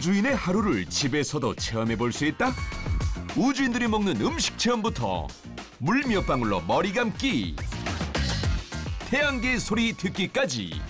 우주인의 하루를 집에서도 체험해 볼 수 있다. 우주인들이 먹는 음식 체험부터 물 몇 방울로 머리 감기, 태양계 소리 듣기까지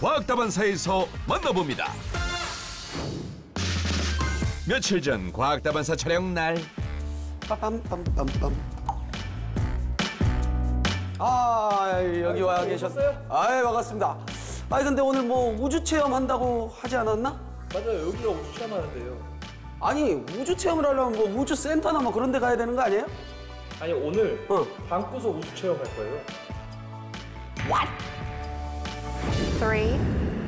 과학다반사에서 만나봅니다. 며칠 전 과학다반사 촬영 날 빰빰빰빰빰. 아 여기 와 계셨어요? 아예 반갑습니다. 아니 근데 오늘 뭐 우주 체험 한다고 하지 않았나? 맞아요. 여기가 우주 체험하는데요. 아니 우주 체험을 하려면 뭐 우주 센터나 뭐 그런 데 가야 되는 거 아니에요? 아니 오늘 어. 방구석 우주 체험할 거예요. Three,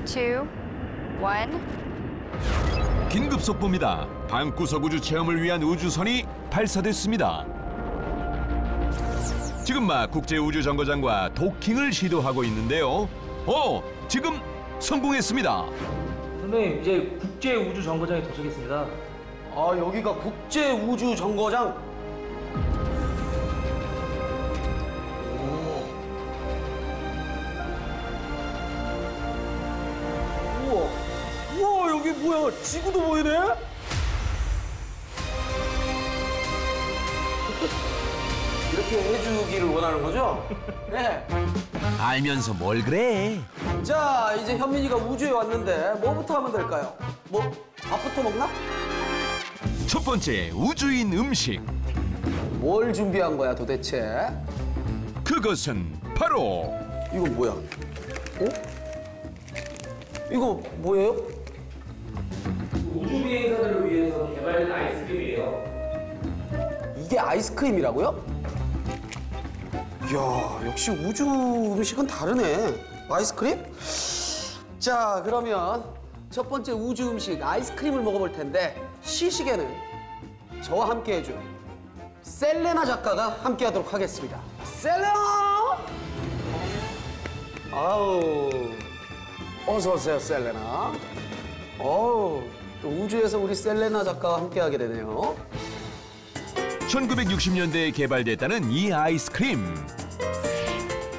two, one. 긴급 속보입니다. 방구석 우주 체험을 위한 우주선이 발사됐습니다. 지금 막 국제 우주 정거장과 도킹을 시도하고 있는데요. 어, 지금 성공했습니다. 선생님 이제 국제 우주 정거장에 도착했습니다. 아 여기가 국제 우주 정거장. 오. 우와. 우와 여기 뭐야? 지구도 보이네? 이렇게 해주기를 원하는 거죠? 네. 알면서 뭘 그래? 자 이제 현민이가 우주에 왔는데 뭐부터 하면 될까요? 뭐 밥부터 먹나? 첫 번째 우주인 음식. 뭘 준비한 거야 도대체? 그것은 바로 이거 뭐야? 어? 이거 뭐예요? 우주 비행사들을 위해서 개발된 아이스크림이에요. 이게 아이스크림이라고요? 이야 역시 우주 음식은 다르네 아이스크림? 자 그러면 첫 번째 우주 음식 아이스크림을 먹어볼 텐데 시식에는 저와 함께 해줄 셀레나 작가가 함께 하도록 하겠습니다 셀레나! 아우 어서 오세요 셀레나 어우 또 우주에서 우리 셀레나 작가와 함께 하게 되네요 1960년대에 개발됐다는 이 아이스크림.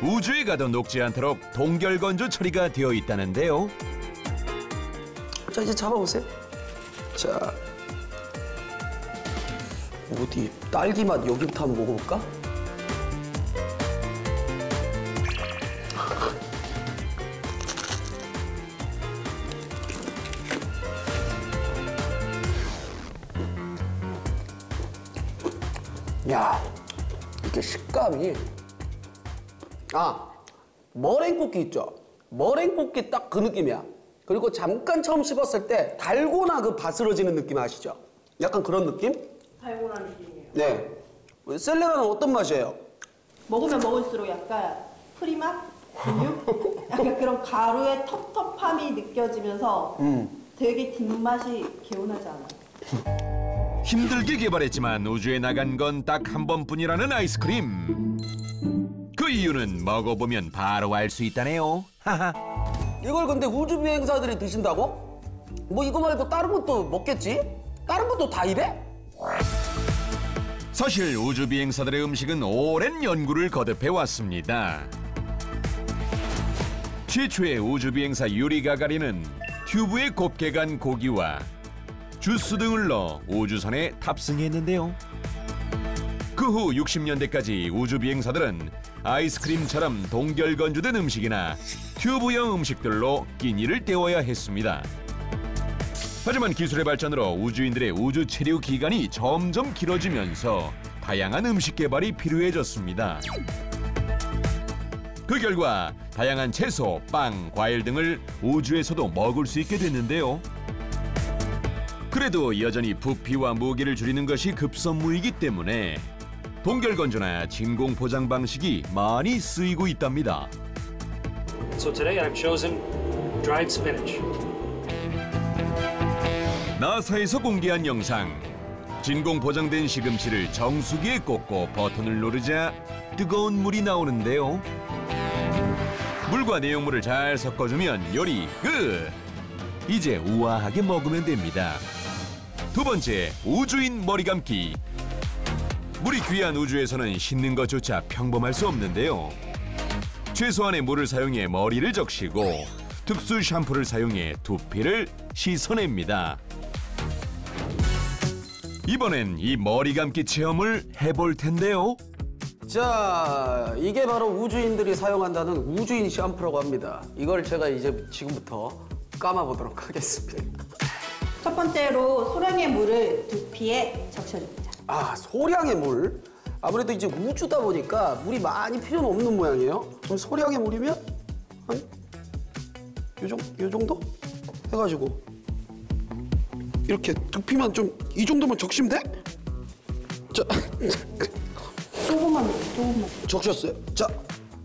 우주에 가도 녹지 않도록 동결건조 처리가 되어 있다는데요. 자 이제 잡아보세요. 자 어디 딸기 맛 여기부터 한번 먹어볼까? 야 이게 식감이 아 머랭쿠키 있죠? 머랭쿠키 딱그 느낌이야. 그리고 잠깐 처음 씹었을 때 달고나 그 바스러지는 느낌 아시죠? 약간 그런 느낌? 달고나 느낌이에요. 네. 셀레나는 어떤 맛이에요? 먹으면 먹을수록 약간 프리맛? 근육? 약간 그런 가루의 텁텁함이 느껴지면서 되게 뒷맛이 개운하지 않아요. 힘들게 개발했지만 우주에 나간 건 딱 한 번뿐이라는 아이스크림. 그 이유는 먹어보면 바로 알 수 있다네요. 하하. 이걸 근데 우주 비행사들이 드신다고? 뭐 이거 말고 다른 것도 먹겠지? 다른 것도 다 이래? 사실 우주 비행사들의 음식은 오랜 연구를 거듭해 왔습니다. 최초의 우주 비행사 유리 가가린은 튜브에 곱게 간 고기와 주스 등을 넣어 우주선에 탑승했는데요. 그 후 60년대까지 우주 비행사들은 아이스크림처럼 동결 건조된 음식이나 튜브형 음식들로 끼니를 때워야 했습니다. 하지만 기술의 발전으로 우주인들의 우주 체류 기간이 점점 길어지면서 다양한 음식 개발이 필요해졌습니다. 그 결과 다양한 채소, 빵, 과일 등을 우주에서도 먹을 수 있게 됐는데요. 그래도 여전히 부피와 무게를 줄이는 것이 급선무이기 때문에 동결 건조나 진공 포장 방식이 많이 쓰이고 있답니다. So today I've chosen dried spinach. 나사에서 공개한 영상. 진공 포장된 시금치를 정수기에 꽂고 버튼을 누르자 뜨거운 물이 나오는데요. 물과 내용물을 잘 섞어주면 요리 끝! 이제 우아하게 먹으면 됩니다. 두 번째, 우주인 머리 감기. 물이 귀한 우주에서는 씻는 것조차 평범할 수 없는데요. 최소한의 물을 사용해 머리를 적시고 특수 샴푸를 사용해 두피를 씻어냅니다. 이번엔 이 머리 감기 체험을 해볼 텐데요. 자, 이게 바로 우주인들이 사용한다는 우주인 샴푸라고 합니다. 이걸 제가 이제 지금부터 감아보도록 하겠습니다. 첫 번째로 소량의 물을 두피에 적셔줍니다. 아, 소량의 물. 아무래도 이제 우주다 보니까 물이 많이 필요는 없는 모양이에요. 그럼 소량의 물이면 한 요, 정, 요 정도 해가지고 이렇게 두피만 좀 이 정도만 적시면 돼? 자, 조금만 조금만. 적셨어요. 자,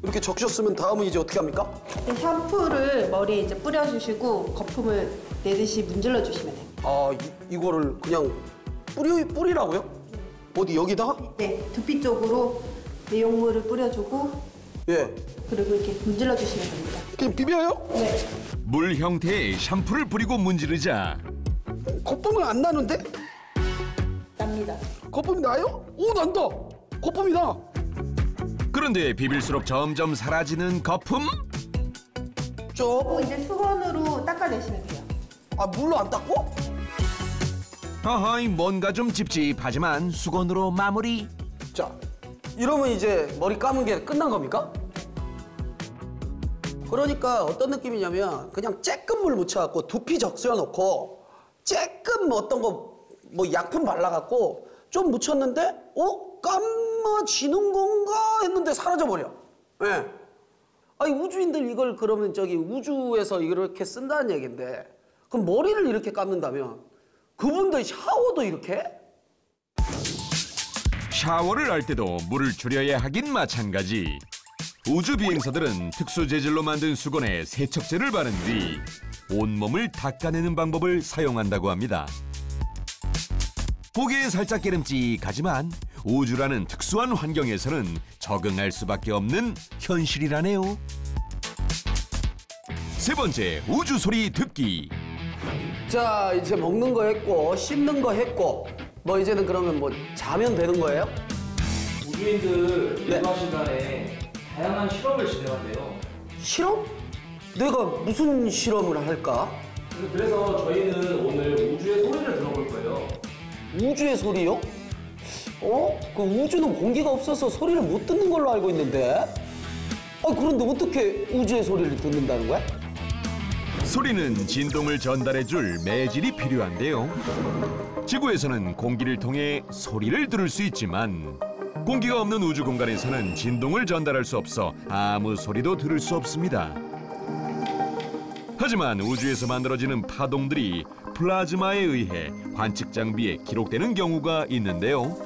이렇게 적셨으면 다음은 이제 어떻게 합니까? 이 샴푸를 머리에 이제 뿌려주시고 거품을 내듯이 문질러 주시면 돼요. 아, 이, 이거를 그냥 뿌리 뿌리라고요? 어디 여기다가? 네, 두피 쪽으로 내용물을 뿌려주고 예, 그리고 이렇게 문질러 주시면 됩니다. 그냥 비벼요? 네, 물 형태의 샴푸를 뿌리고 문지르자 거품은 안 나는데? 납니다. 거품이 나요? 오 난다. 거품이 나. 그런데 비빌수록 점점 사라지는 거품? 저, 그리고 이제 수건으로 닦아내시면 돼요. 아 물로 안 닦고? 아하이 뭔가 좀 찝찝하지만 수건으로 마무리 자, 이러면 이제 머리 감은 게 끝난 겁니까? 그러니까 어떤 느낌이냐면 그냥 쬐끔 물 묻혀갖고 두피 적셔 놓고 쬐끔 어떤 거 뭐 약품 발라갖고 좀 묻혔는데 어? 감아지는 건가 했는데 사라져버려. 예. 아니 우주인들 이걸 그러면 저기 우주에서 이렇게 쓴다는 얘긴데 그럼 머리를 이렇게 감는다면 그분들 샤워도 이렇게? 해? 샤워를 할 때도 물을 줄여야 하긴 마찬가지. 우주 비행사들은 특수 재질로 만든 수건에 세척제를 바른 뒤 온몸을 닦아내는 방법을 사용한다고 합니다. 보기엔 살짝 기름직하지만 우주라는 특수한 환경에서는 적응할 수밖에 없는 현실이라네요. 세 번째 우주 소리 듣기. 자 이제 먹는 거 했고 씻는 거 했고 뭐 이제는 그러면 뭐 자면 되는 거예요? 우주인들 네. 일과 시간에 다양한 실험을 진행한대요. 실험? 내가 무슨 실험을 할까? 그래서 저희는 오늘 우주의 소리를 들어볼 거예요. 우주의 소리요? 어? 그 우주는 공기가 없어서 소리를 못 듣는 걸로 알고 있는데. 아 그런데 어떻게 우주의 소리를 듣는다는 거야? 소리는 진동을 전달해줄 매질이 필요한데요. 지구에서는 공기를 통해 소리를 들을 수 있지만 공기가 없는 우주 공간에서는 진동을 전달할 수 없어 아무 소리도 들을 수 없습니다. 하지만 우주에서 만들어지는 파동들이 플라즈마에 의해 관측 장비에 기록되는 경우가 있는데요.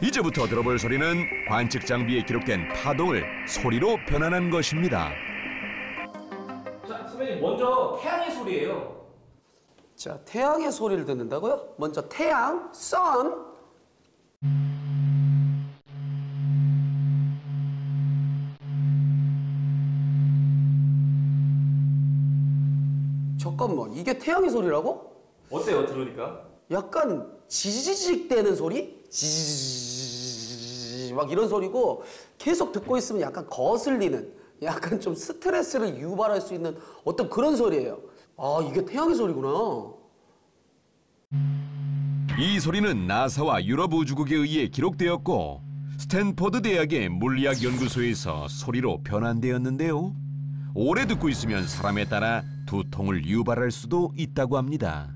이제부터 들어볼 소리는 관측 장비에 기록된 파동을 소리로 변환한 것입니다. 자, 선배님 먼저 태양의 소리예요. 자 태양의 소리를 듣는다고요? 먼저 태양, sun. 잠깐만 이게 태양의 소리라고? 어때요, 들으니까? 약간 지지직 되는 소리? 지지직 막 이런 소리고 계속 듣고 있으면 약간 거슬리는 약간 좀 스트레스를 유발할 수 있는 어떤 그런 소리예요. 아 이게 태양의 소리구나. 이 소리는 나사와 유럽 우주국에 의해 기록되었고 스탠퍼드 대학의 물리학 연구소에서 소리로 변환되었는데요. 오래 듣고 있으면 사람에 따라 두통을 유발할 수도 있다고 합니다.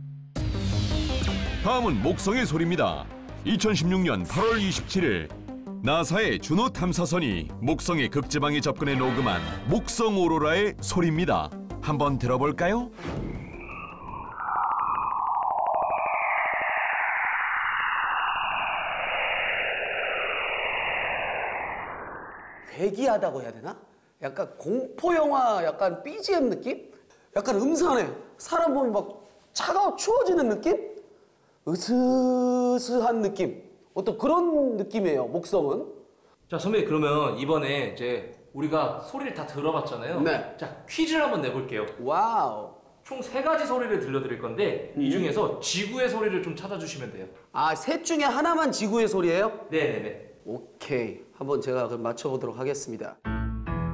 다음은 목성의 소리입니다. 2016년 8월 27일 나사의 주노 탐사선이 목성의 극지방에 접근해 녹음한 목성 오로라의 소리입니다. 한번 들어볼까요? 괴기하다고 해야 되나? 약간 공포 영화 약간 BGM 느낌? 약간 음산해. 사람 보면 막 차가워 추워지는 느낌? 으스스한 느낌. 어떤 그런 느낌이에요. 목성은. 자, 선배님 그러면 이번에 이제 우리가 소리를 다 들어봤잖아요. 네. 자, 퀴즈를 한번 내볼게요. Wow. 총 세 가지 소리를 들려드릴 건데 이 중에서 지구의 소리를 좀 찾아주시면 돼요. 아, 셋 중에 하나만 지구의 소리예요? 네네네. 오케이. 한번 제가 그럼 맞춰보도록 하겠습니다.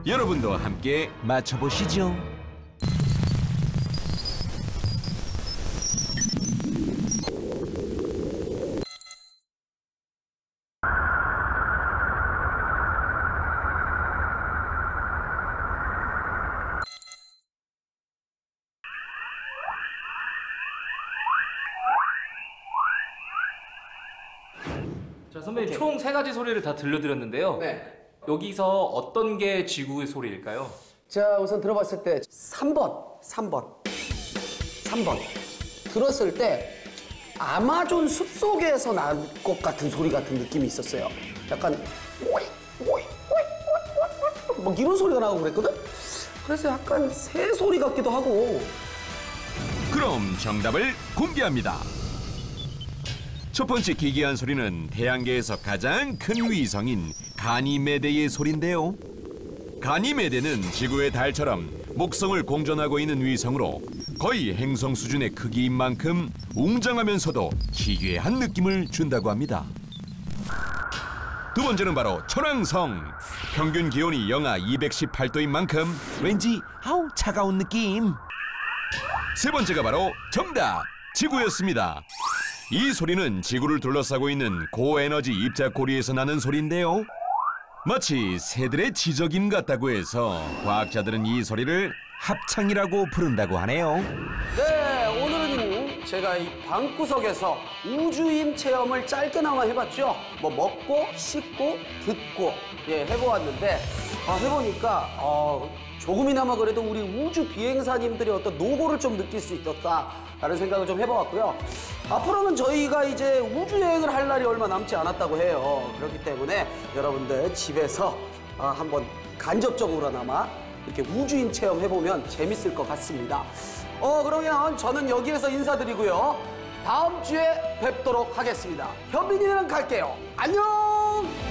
여러분도 함께 맞춰보시죠. 자 선배님 총 세 가지 소리를 다 들려드렸는데요. 네. 여기서 어떤 게 지구의 소리일까요? 자, 우선 들어봤을 때 3번, 3번, 3번. 들었을 때 아마존 숲속에서 날것 같은 소리 같은 느낌이 있었어요. 약간 오이, 오이, 오이, 오이, 오이, 막 이런 소리가 나고 그랬거든? 그래서 약간 새 소리 같기도 하고 그럼 정답을 공개합니다. 첫 번째 기괴한 소리는 태양계에서 가장 큰 위성인 가니메데의 소리인데요. 가니메데는 지구의 달처럼 목성을 공전하고 있는 위성으로 거의 행성 수준의 크기인 만큼 웅장하면서도 기괴한 느낌을 준다고 합니다. 두 번째는 바로 천왕성. 평균 기온이 영하 218도인 만큼 왠지 아우 차가운 느낌. 세 번째가 바로 정답 지구였습니다. 이 소리는 지구를 둘러싸고 있는 고에너지 입자고리에서 나는 소리인데요. 마치 새들의 지적인 같다고 해서 과학자들은 이 소리를 합창이라고 부른다고 하네요. 네, 오늘은 제가 이 방구석에서 우주인 체험을 짧게나마 해봤죠. 뭐 먹고, 씻고, 듣고 예 해보았는데 아, 해보니까 어, 조금이나마 그래도 우리 우주 비행사님들의 어떤 노고를 좀 느낄 수 있었다라는 생각을 좀 해보았고요. 앞으로는 저희가 이제 우주 여행을 할 날이 얼마 남지 않았다고 해요. 그렇기 때문에 여러분들 집에서 아, 한번 간접적으로나마 이렇게 우주인 체험 해보면 재밌을 것 같습니다. 어, 그러면 저는 여기에서 인사드리고요. 다음 주에 뵙도록 하겠습니다. 현빈이랑 갈게요. 안녕!